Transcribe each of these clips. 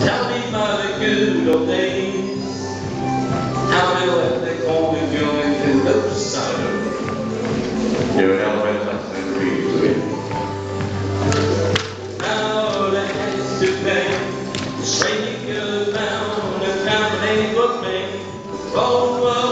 Tell me by good old days how electric all we in the side of New elements I said read to. Now the heads to pay, straight you down down the name of me. Oh, well,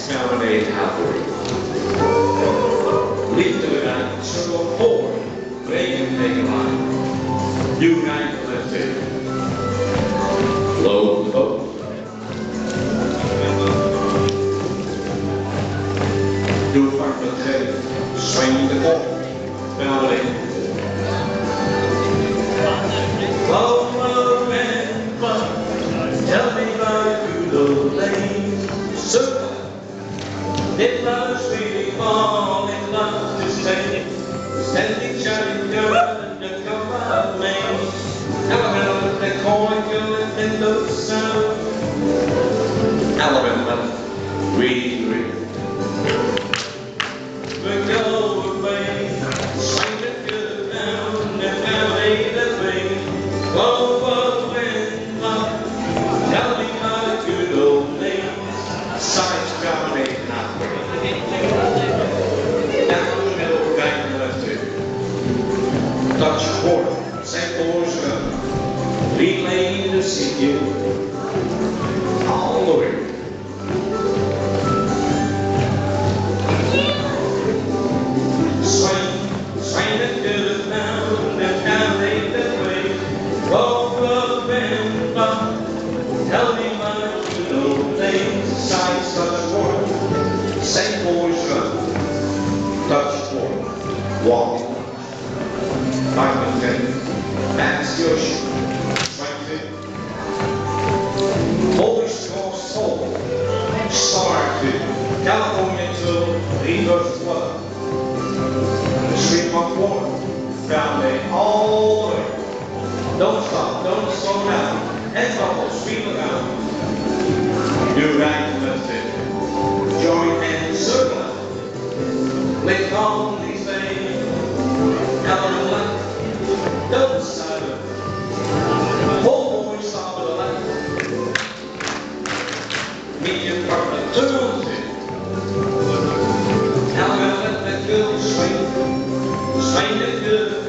Exterminate Howard. Leave to it, so go forward, can make a line. You guys, let's see. Low the part of the day, swing the boat, belly. Nicholas really born in to standing, standing shouting, girl, and the Paul's Road. Lead lane to see you. All the. California to Rivers Club, Street Park Water, Valley, all the way. Don't stop, don't slow down. Speed around. Do right, medium partner two. Now I'm going to let that girl swing, swing that girl.